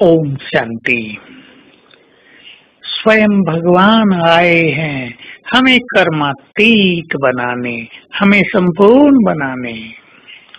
ओम शांति। स्वयं भगवान आए हैं हमें कर्मातीत बनाने हमें संपूर्ण बनाने।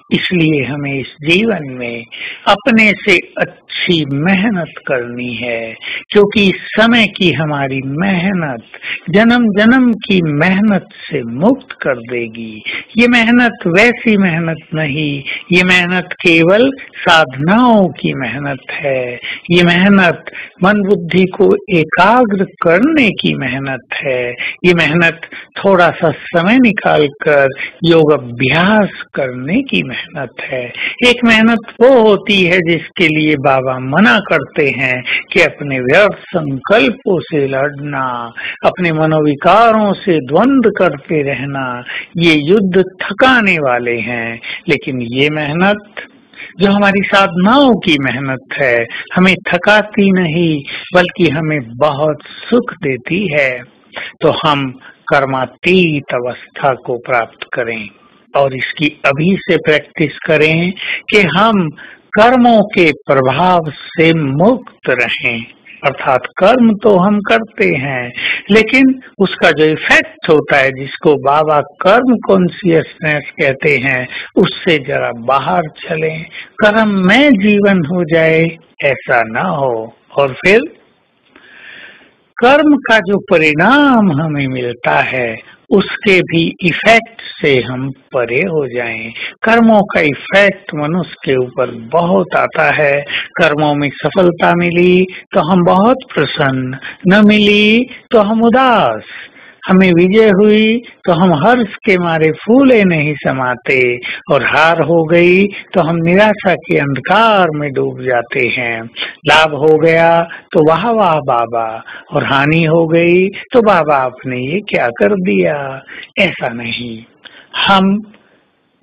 इसलिए हमें इस जीवन में अपने से अच्छी मेहनत करनी है, क्योंकि इस समय की हमारी मेहनत जन्म जन्म की मेहनत से मुक्त कर देगी। ये मेहनत वैसी मेहनत नहीं, ये मेहनत केवल साधनाओं की मेहनत है। ये मेहनत मन बुद्धि को एकाग्र करने की मेहनत है। ये मेहनत थोड़ा सा समय निकाल कर योग अभ्यास करने की मेहनत मेहनत है। एक मेहनत वो होती है जिसके लिए बाबा मना करते हैं कि अपने व्यर्थ संकल्पों से लड़ना, अपने मनोविकारों से द्वंद करते रहना, ये युद्ध थकाने वाले हैं। लेकिन ये मेहनत, जो हमारी साधनाओं की मेहनत है, हमें थकाती नहीं, बल्कि हमें बहुत सुख देती है। तो हम कर्मातीत अवस्था को प्राप्त करें। और इसकी अभी से प्रैक्टिस करें कि हम कर्मों के प्रभाव से मुक्त रहें। अर्थात कर्म तो हम करते हैं, लेकिन उसका जो इफ़ेक्ट होता है, जिसको बाबा कर्म कॉन्सियसनेस कहते हैं, उससे जरा बाहर चले। कर्म में जीवन हो जाए, ऐसा ना हो। और फिर, कर्म का जो परिणाम हमें मिलता है उसके भी इफ़ेक्ट से हम परे हो जाएँ। कर्मों का इफ़ेक्ट मनुष्य के ऊपर बहुत आता है। कर्मों में सफलता मिली तो हम बहुत प्रसन्न। न मिली तो हम उदास। हमें विजय हुई तो हम हर्ष के मारे फूले नहीं समाते। और हार हो गई तो हम निराशा के अंधकार में डूब जाते हैं। लाभ हो गया तो वाह वाह बाबा। और हानि हो गई तो बाबा आपने ये क्या कर दिया? ऐसा नहीं। हम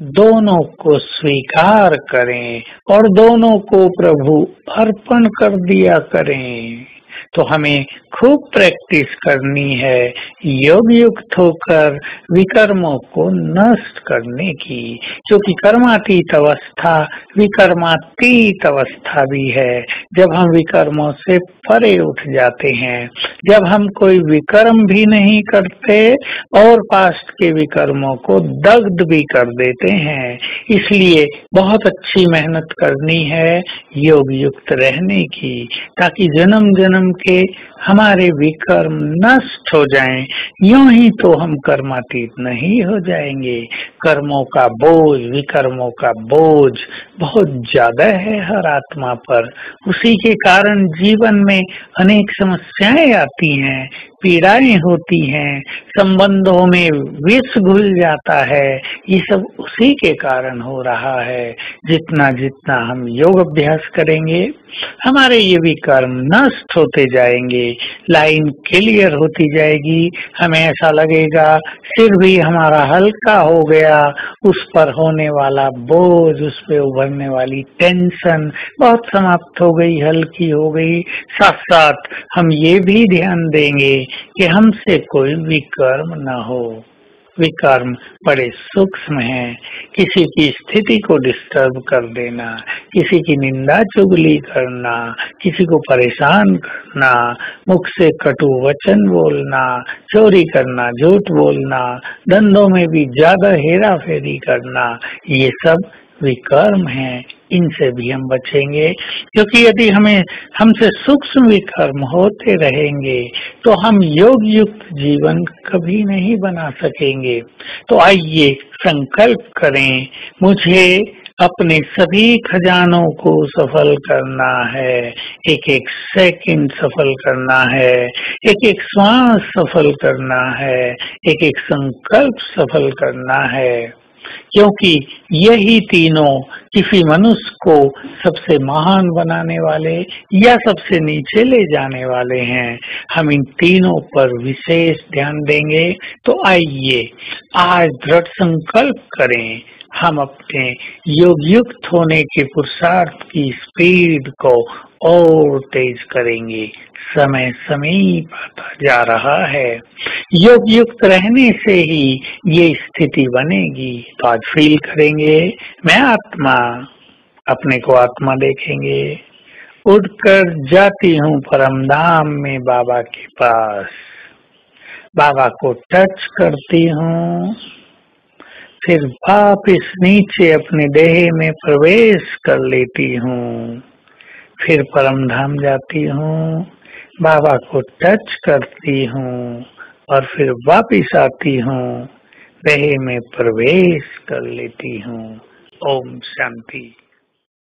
दोनों को स्वीकार करें और दोनों को प्रभु अर्पण कर दिया करें। तो हमें खूब प्रैक्टिस करनी है योग युक्त होकर विकर्मों को नष्ट करने की, क्योंकि कर्मातीत अवस्था विकर्मातीत अवस्था भी है। जब हम विकर्मों से परे उठ जाते हैं, जब हम कोई विकर्म भी नहीं करते और पास्ट के विकर्मों को दग्ध भी कर देते हैं, इसलिए बहुत अच्छी मेहनत करनी है योग युक्त रहने की, ताकि जन्म जन्म के हमारे विकर्म नष्ट हो जाएँ। यूँ ही तो हम कर्मातीत नहीं हो जाएँगे। कर्मों का बोझ, विकर्मों का बोझ बहुत ज़्यादा है हर आत्मा पर। उसी के कारण जीवन में अनेक समस्याएँ आती हैं। पीड़ाएँ होती हैं, संबंधों में विष घुल जाता है, ये सब उसी के कारण हो रहा है। जितना जितना हम योग अभ्यास करेंगे, हमारे ये भी कर्म नष्ट होते जाएँगे, लाइन क्लियर होती जाएगी। हमें ऐसा लगेगा, सिर भी हमारा हल्का हो गया, उस पर होने वाला बोझ, उस पर उभरने वाली टेंशन बहुत समाप्त हो गई, हल्की हो गई। साथ साथ हम ये भी ध्यान देंगे कि हमसे कोई विकर्म न हो। विकर्म बड़े सूक्ष्म है। किसी की स्थिति को डिस्टर्ब कर देना, किसी की निंदा चुगली करना, किसी को परेशान करना, मुख से कटु वचन बोलना, चोरी करना, झूठ बोलना, धंधों में भी ज़्यादा हेरा फेरी करना, ये सब विकर्म है, इनसे भी हम बचेंगे। क्योंकि यदि हमें, हमसे सूक्ष्म विकर्म होते रहेंगे तो हम योग युक्त जीवन कभी नहीं बना सकेंगे। तो आइए संकल्प करें, मुझे अपने सभी खजानों को सफल करना है। एक एक सेकंड सफल करना है एक एक श्वास सफल करना है एक एक संकल्प सफल करना है। क्योंकि यही तीनों किसी मनुष्य को सबसे महान बनाने वाले या सबसे नीचे ले जाने वाले हैं। हम इन तीनों पर विशेष ध्यान देंगे। तो आइए आज दृढ़ संकल्प करें। हम अपने योग युक्त होने के पुरुषार्थ की स्पीड को और तेज करेंगे। समय समीप आता जा रहा है। योग युक्त रहने से ही ये स्थिति बनेगी। तो आज फील करेंगे, मैं आत्मा, अपने को आत्मा देखेंगे। उड़कर जाती हूँ परम धाम में बाबा के पास। बाबा को टच करती हूँ। फिर वापिस नीचे अपने देह में प्रवेश कर लेती हूँ। फिर परम धाम जाती हूँ, बाबा को टच करती हूँ और फिर वापिस आती हूँ, देह में प्रवेश कर लेती हूँ। ओम शांति।